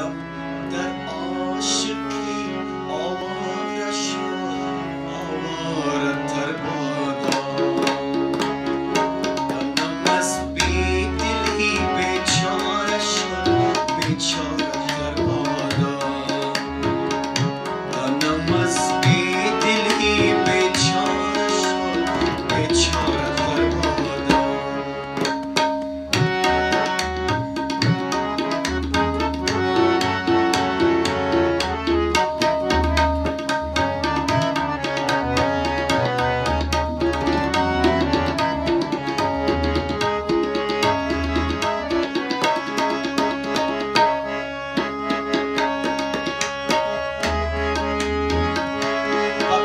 Hello?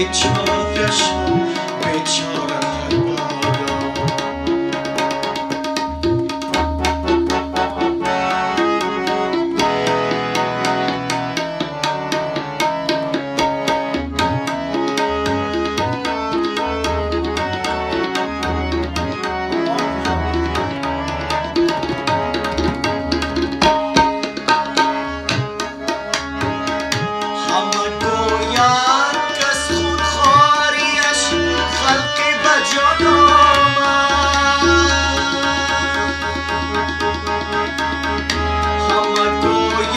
Picture, picture, picture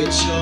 reach